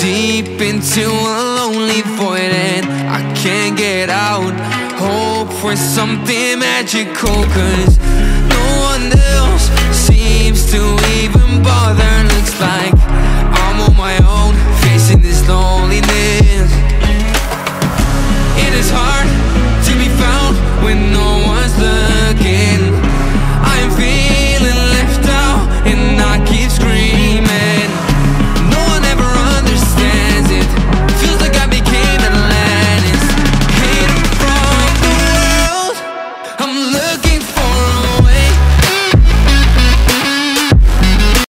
deep into a lonely void and I can't get out. Hope for something magical cause no one